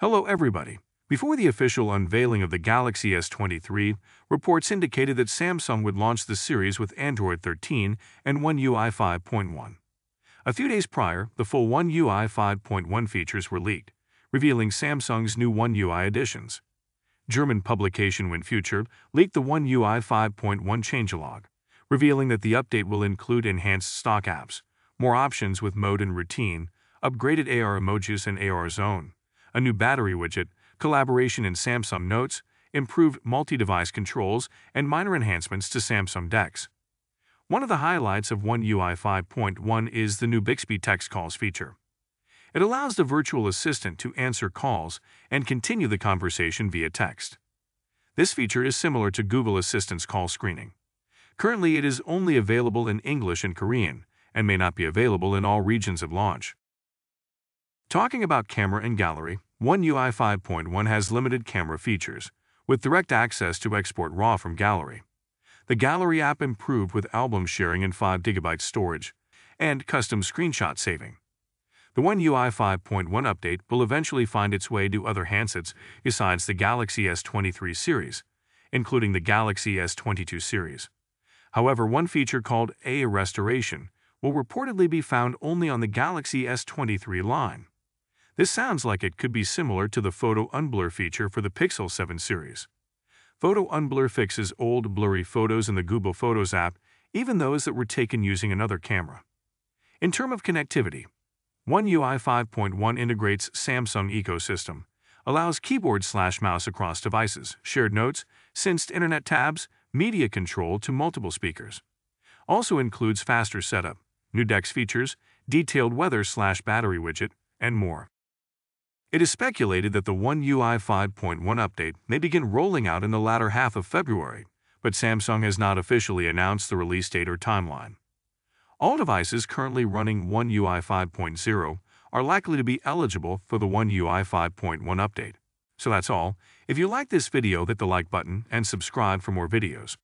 Hello everybody. Before the official unveiling of the Galaxy S23, reports indicated that Samsung would launch the series with Android 13 and One UI 5.1. A few days prior, the full One UI 5.1 features were leaked, revealing Samsung's new One UI editions. German publication WinFuture leaked the One UI 5.1 changelog, revealing that the update will include enhanced stock apps, more options with mode and routine, upgraded AR emojis and AR zone, a new battery widget, collaboration in Samsung Notes, improved multi-device controls, and minor enhancements to Samsung DeX. One of the highlights of One UI 5.1 is the new Bixby text calls feature. It allows the virtual assistant to answer calls and continue the conversation via text. This feature is similar to Google Assistant's call screening. Currently, it is only available in English and Korean and may not be available in all regions of launch. Talking about camera and gallery, One UI 5.1 has limited camera features, with direct access to Expert RAW from Gallery. The Gallery app improved with album sharing and 5GB storage, and custom screenshot saving. The One UI 5.1 update will eventually find its way to other handsets besides the Galaxy S23 series, including the Galaxy S22 series. However, one feature called A Restoration will reportedly be found only on the Galaxy S23 line. This sounds like it could be similar to the Photo Unblur feature for the Pixel 7 series. Photo Unblur fixes old blurry photos in the Google Photos app, even those that were taken using another camera. In terms of connectivity, One UI 5.1 integrates Samsung ecosystem, allows keyboard slash mouse across devices, shared notes, synced internet tabs, media control to multiple speakers. Also includes faster setup, new DeX features, detailed weather slash battery widget, and more. It is speculated that the One UI 5.1 update may begin rolling out in the latter half of February, but Samsung has not officially announced the release date or timeline. All devices currently running One UI 5.0 are likely to be eligible for the One UI 5.1 update. So that's all. If you like this video, hit the like button and subscribe for more videos.